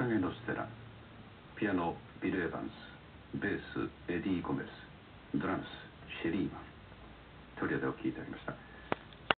影のステラピアノビル・エヴァンスベースエディ・ゴメスドラムスシェリーマントリオでお聴きいただきました。